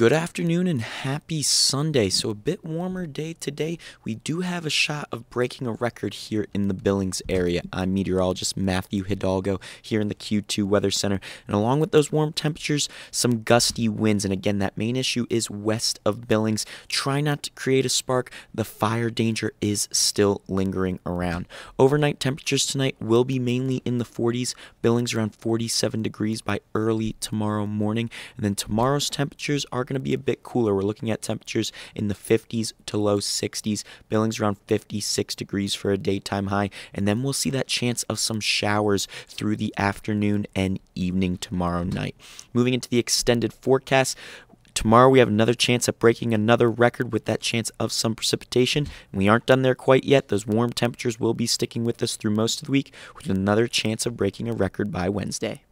Good afternoon and happy Sunday. So, a bit warmer day today. We do have a shot of breaking a record here in the Billings area. I'm meteorologist Matthew Hidalgo here in the Q2 Weather Center. And along with those warm temperatures, some gusty winds. And again, that main issue is west of Billings. Try not to create a spark. The fire danger is still lingering around. Overnight temperatures tonight will be mainly in the 40s. Billings around 47 degrees by early tomorrow morning. And then tomorrow's temperatures are going to be a bit cooler. We're looking at temperatures in the 50s to low 60s. Billings around 56 degrees for a daytime high. And then we'll see that chance of some showers through the afternoon and evening tomorrow night. Moving into the extended forecast, Tomorrow we have another chance at breaking another record with that chance of some precipitation. We aren't done there quite yet. Those warm temperatures will be sticking with us through most of the week with another chance of breaking a record by Wednesday.